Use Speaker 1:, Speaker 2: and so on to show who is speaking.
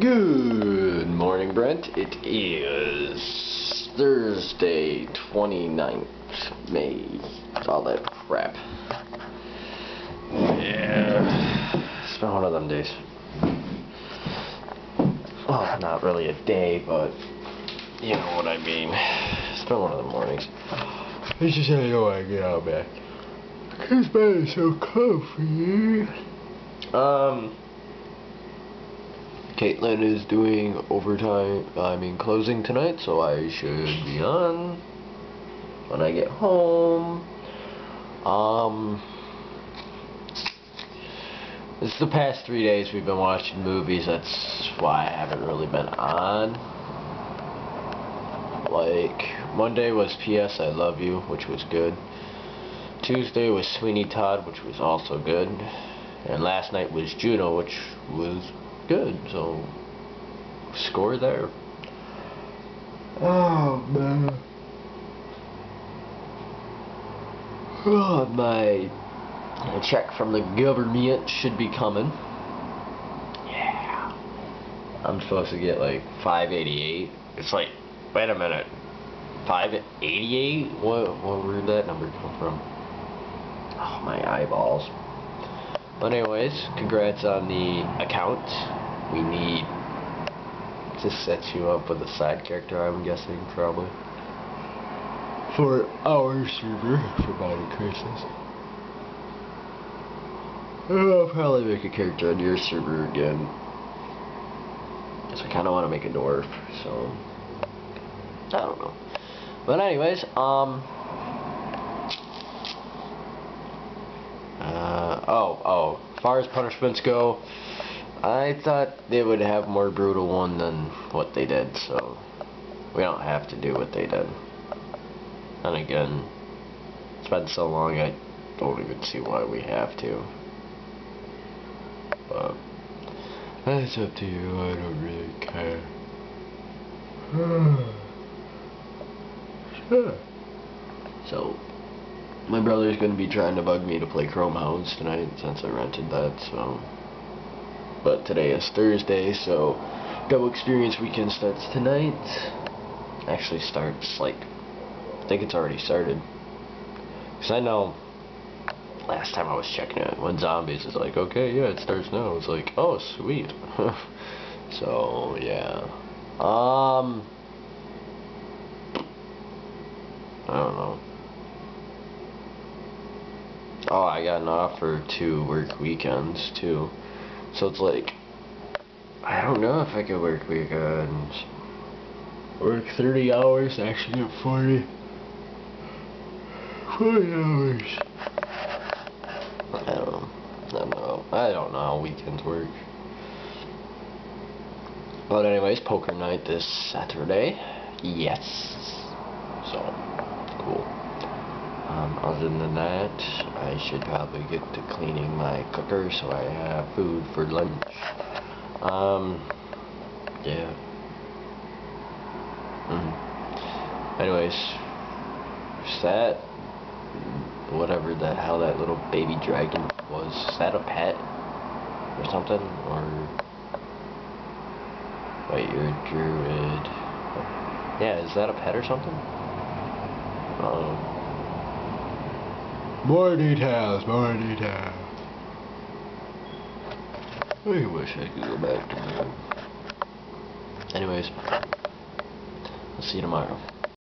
Speaker 1: Good morning, Brent. It is Thursday, 29th May. It's all that crap. Yeah. It's been one of them days. Well, not really a day, but you know what I mean. It's been one of the mornings. It's just I know I get out back. Because bed is so comfy. Um. Caitlin is doing overtime, I mean closing tonight, so I should be on when I get home. Um, it's the past three days we've been watching movies, that's why I haven't really been on. Like, Monday was P.S. I Love You, which was good. Tuesday was Sweeney Todd, which was also good. And last night was Juno, which was good, so score there. Oh man. Oh, my check from the government should be coming. Yeah. I'm supposed to get like 588. It's like, wait a minute. 588? What, what, where did that number come from? Oh, my eyeballs. But anyways, congrats on the account. We need to set you up with a side character, I'm guessing, probably. For our server, for Body Crisis. I'll probably make a character on your server again. Because I kind of want to make a dwarf, so... I don't know. But anyways, um... oh, oh. As far as punishments go, I thought they would have more brutal one than what they did, so we don't have to do what they did. And again, it's been so long I don't even see why we have to. But that's up to you, I don't really care. sure. So my brother's gonna be trying to bug me to play Chromehounds tonight since I rented that, so but today is Thursday, so Double Experience Weekend starts tonight. Actually starts, like, I think it's already started. Because I know, last time I was checking it, when Zombies is like, okay, yeah, it starts now. It's like, oh, sweet. so, yeah. Um, I don't know. Oh, I got an offer to work weekends, too. So it's like, I don't know if I could work weekends. Work 30 hours, actually get 40. 40 hours. I don't know. I don't know. I don't know how weekends work. But anyways, poker night this Saturday. Yes. So, cool. Um, other than that, I should probably get to cleaning my cooker so I have food for lunch. Um, yeah. Mm. Anyways, that, whatever the hell that little baby dragon was, is that a pet? Or something? Or, wait, you're a druid. Yeah, is that a pet or something? Um, more details, more details. I wish I could go back to moon. Anyways, I'll see you tomorrow.